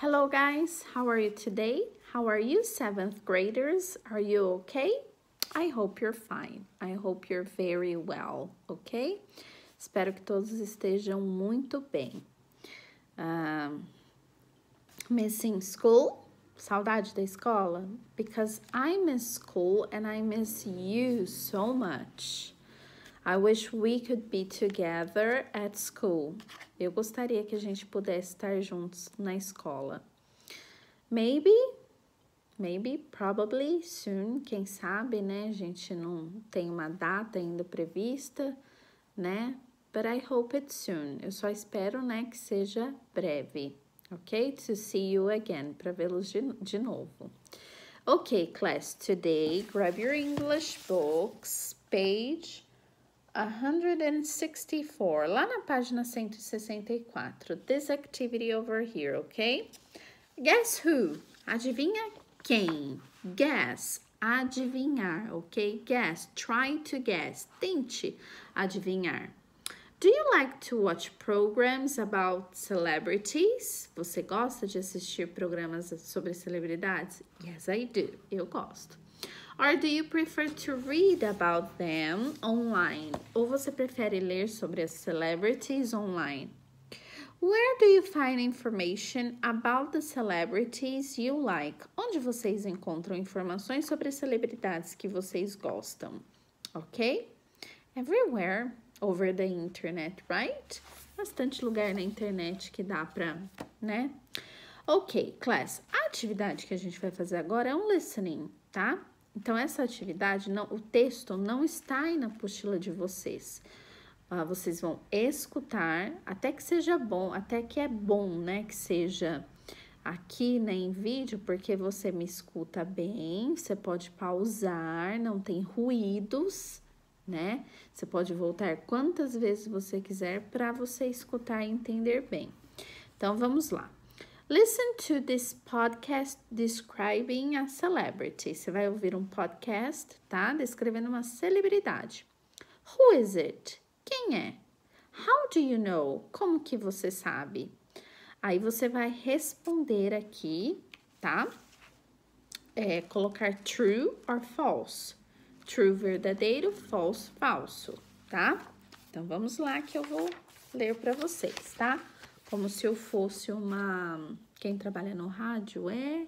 Hello, guys. How are you today? How are you, seventh graders? Are you okay? I hope you're fine. I hope you're very well, ok? Espero que todos estejam muito bem. Um, missing school? Saudade da escola? Because I miss school and I miss you so much. I wish we could be together at school. Eu gostaria que a gente pudesse estar juntos na escola. Maybe, maybe, probably, soon, quem sabe, né? A gente não tem uma data ainda prevista, né? But I hope it's soon. Eu só espero, né, que seja breve, ok? To see you again, para vê-los de, de novo. Okay, class, today, grab your English books, page 164, lá na página 164. This activity over here, okay? Guess who? Adivinha quem? Guess, adivinhar, ok? Guess, try to guess. Tente adivinhar. Do you like to watch programs about celebrities? Você gosta de assistir programas sobre celebridades? Yes, I do. Eu gosto. Or do you prefer to read about them online? Ou você prefere ler sobre as celebrities online? Where do you find information about the celebrities you like? Onde vocês encontram informações sobre as celebridades que vocês gostam? Ok? Everywhere over the internet, right? Bastante lugar na internet que dá pra, né? Ok, class. A atividade que a gente vai fazer agora é um listening, tá? Então, essa atividade, não, o texto não está aí na apostila de vocês. Ah, vocês vão escutar até que seja bom, até que é bom, né? Que seja aqui né, em vídeo, porque você me escuta bem, você pode pausar, não tem ruídos, né? Você pode voltar quantas vezes você quiser para você escutar e entender bem. Então, vamos lá. Listen to this podcast describing a celebrity. Você vai ouvir um podcast, tá? Descrevendo uma celebridade. Who is it? Quem é? How do you know? Como que você sabe? Aí você vai responder aqui, tá? É, colocar true or false. True, verdadeiro, false, falso, tá? Então vamos lá que eu vou ler para vocês, tá? Como se eu fosse uma. Quem trabalha no rádio é.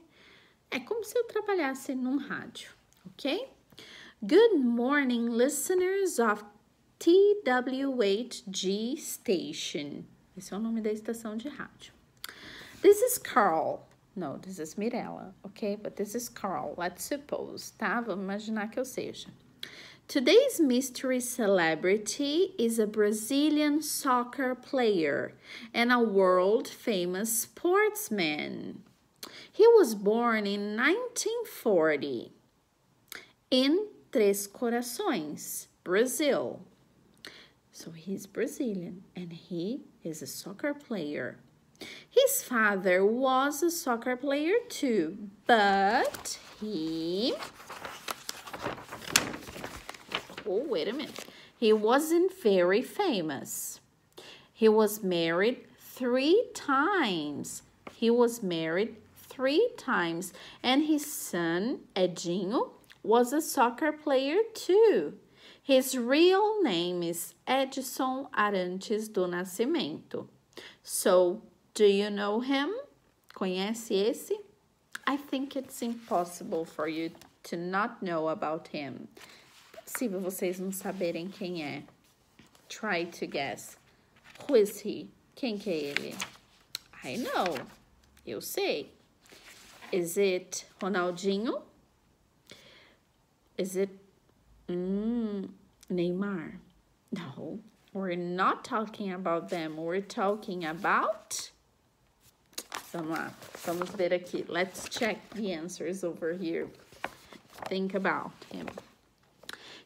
É como se eu trabalhasse num rádio, ok? Good morning, listeners of TWHG Station. Esse é o nome da estação de rádio. This is Carl. No, this is Mirella, ok? But this is Carl, let's suppose, tá? Vamos imaginar que eu seja. Today's mystery celebrity is a Brazilian soccer player and a world famous sportsman. He was born in 1940 in Três Corações, Brazil. So he's Brazilian and he is a soccer player. His father was a soccer player too, but he oh, wait a minute. He wasn't very famous. He was married three times. He was married three times. And his son, Edinho, was a soccer player too. His real name is Edson Arantes do Nascimento. So, do you know him? Conhece esse? I think it's impossible for you to not know about him. Possível vocês não saberem quem é. Try to guess. Who is he? Quem que é ele? I know. Eu sei. Is it Ronaldinho? Is it mm, Neymar? No, we're not talking about them. We're talking about. Vamos lá, vamos ver aqui. Let's check the answers over here. Think about him.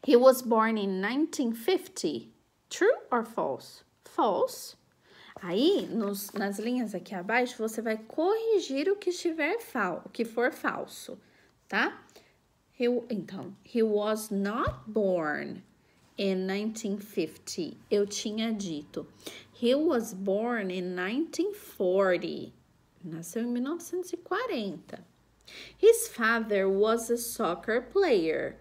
He was born in 1950. True or false? False. Aí, nos, nas linhas aqui abaixo, você vai corrigir o que estiver fal o que for falso, tá? He, então, he was not born in 1950. Eu tinha dito. He was born in 1940. Nasceu em 1940. His father was a soccer player.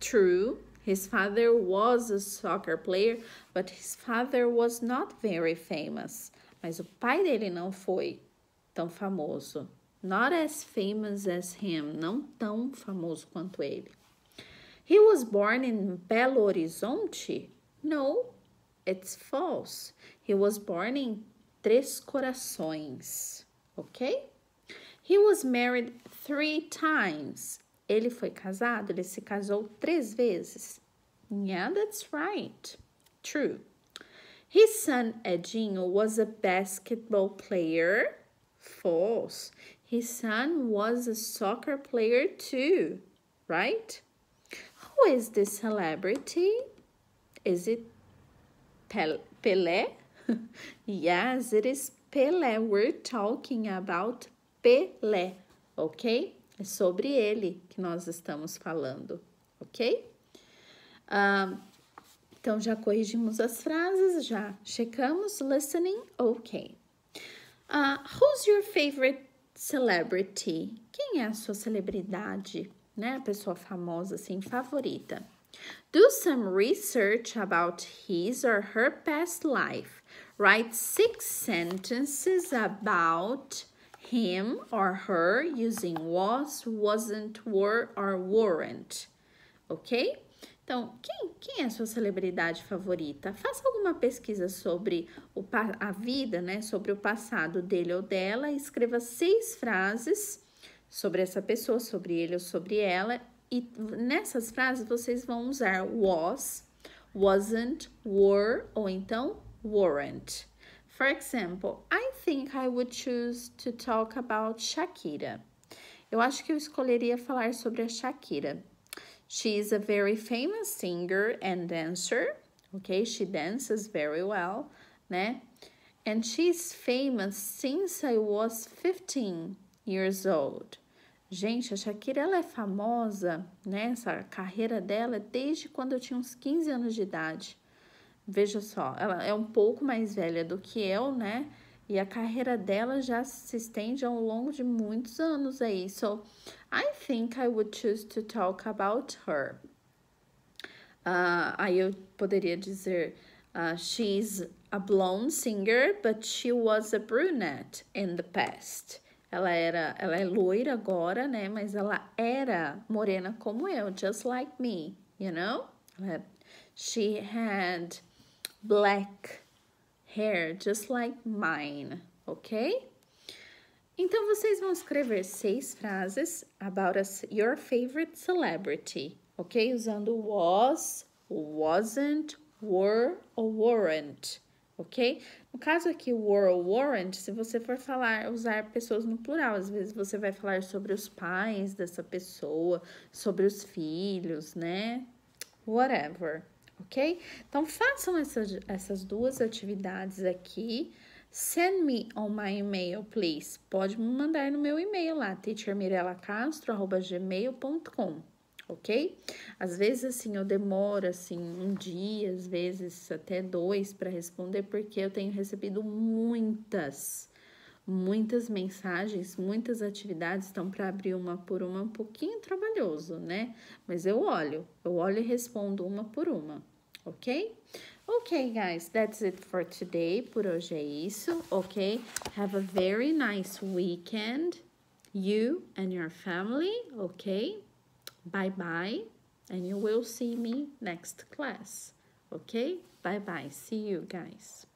True, his father was a soccer player, but his father was not very famous. Mas o pai dele não foi tão famoso. Not as famous as him, não tão famoso quanto ele. He was born in Belo Horizonte? No, it's false. He was born in Três Corações, ok? He was married three times. Ele foi casado, ele se casou três vezes. Yeah, that's right. True. His son Edinho was a basketball player. False. His son was a soccer player too, right? Who is this celebrity? Is it Pel Pelé? yes, it is Pelé. We're talking about Pelé, ok? É sobre ele que nós estamos falando, ok? Um, então, já corrigimos as frases, já checamos. Listening, ok. Uh, who's your favorite celebrity? Quem é a sua celebridade, né? A pessoa famosa, assim, favorita. Do some research about his or her past life. Write six sentences about him or her using was, wasn't, were or weren't. Ok? Então, quem, quem é a sua celebridade favorita? Faça alguma pesquisa sobre o, a vida, né? Sobre o passado dele ou dela. Escreva seis frases sobre essa pessoa, sobre ele ou sobre ela. E nessas frases vocês vão usar was, wasn't, were ou então weren't. For example, I think I would choose to talk about Shakira. Eu acho que eu escolheria falar sobre a Shakira. She is a very famous singer and dancer. Okay, she dances very well, né? And she's famous since I was 15 years old. Gente, a Shakira ela é famosa, né? Essa carreira dela desde quando eu tinha uns 15 anos de idade. Veja só, ela é um pouco mais velha do que eu, né? E a carreira dela já se estende ao longo de muitos anos aí. So, I think I would choose to talk about her. Uh, aí eu poderia dizer, uh, she's a blonde singer, but she was a brunette in the past. Ela era, ela é loira agora, né? Mas ela era morena como eu, just like me, you know? She had black hair, just like mine, ok? Então, vocês vão escrever seis frases about a, your favorite celebrity, ok? Usando was, wasn't, were ou weren't, ok? No caso aqui, were ou weren't, se você for falar, usar pessoas no plural, às vezes você vai falar sobre os pais dessa pessoa, sobre os filhos, né? Whatever, ok? Então, façam essas, essas duas atividades aqui. Send me on my email, please. Pode me mandar no meu e-mail lá, teachermirelacastro.gmail.com, ok? Às vezes, assim, eu demoro, assim, um dia, às vezes até dois para responder, porque eu tenho recebido muitas, muitas mensagens, muitas atividades, então para abrir uma por uma um pouquinho trabalhoso, né? Mas eu olho, eu olho e respondo uma por uma, ok? Ok, guys, that's it for today. Por hoje é isso, ok? Have a very nice weekend, you and your family, ok? Bye bye, and you will see me next class, ok? Bye bye. See you, guys.